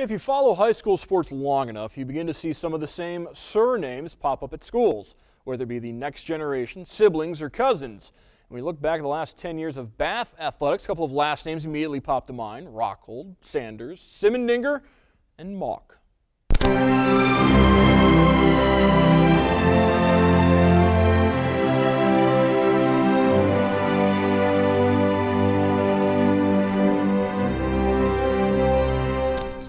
If you follow high school sports long enough, you begin to see some of the same surnames pop up at schools, whether it be the next generation, siblings, or cousins. When we look back at the last 10 years of Bath athletics, a couple of last names immediately pop to mind Rockhold, Sanders, Simendinger, and Mauk.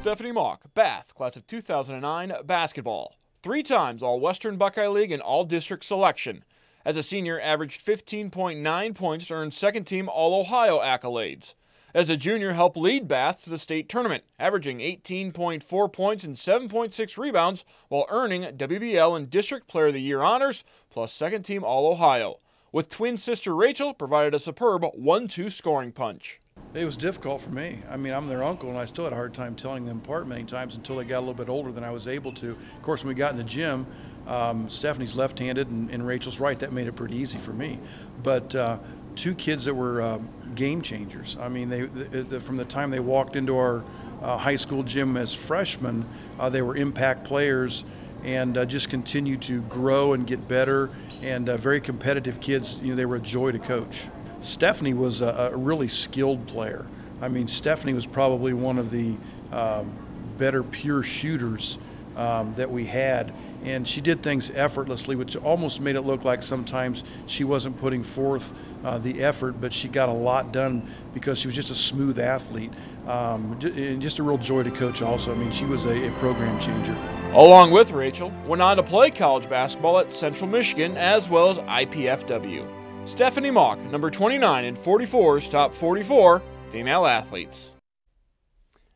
Stefanie Mauk, Bath, class of 2009, basketball. Three times All Western Buckeye League and All District selection. As a senior, averaged 15.9 points, earned second team All Ohio accolades. As a junior, helped lead Bath to the state tournament, averaging 18.4 points and 7.6 rebounds while earning WBL and District Player of the Year honors, plus second team All Ohio. With twin sister Rachel, provided a superb 1 2 scoring punch. It was difficult for me. I mean, I'm their uncle, and I still had a hard time telling them apart many times until they got a little bit older than I was able to. Of course, when we got in the gym, um, Stefanie's left-handed and, and, Rachel's right. That made it pretty easy for me. But uh, two kids that were uh, game changers. I mean, they, they, from the time they walked into our uh, high school gym as freshmen, uh, they were impact players and uh, just continue to grow and get better. And uh, very competitive kids. You know, they were a joy to coach. Stefanie was a, a really skilled player. I mean, Stefanie was probably one of the um, better pure shooters um, that we had. And she did things effortlessly, which almost made it look like sometimes she wasn't putting forth uh, the effort, but she got a lot done because she was just a smooth athlete. Um, and just a real joy to coach, also. I mean, she was a, a program changer. Along with Rachel, went on to play college basketball at Central Michigan as well as IPFW. Stefanie Mauk, number 29 in 44's top 44 female athletes.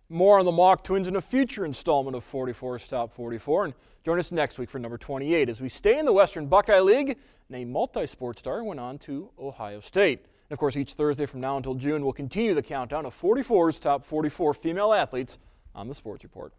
More on the Mauk twins in a future installment of 44's Top 44. And join us next week for number 28 as we stay in the Western Buckeye League and a multi-sport star went on to Ohio State. And of course, each Thursday from now until June, we'll continue the countdown of 44's Top 44 female athletes on the Sports Report.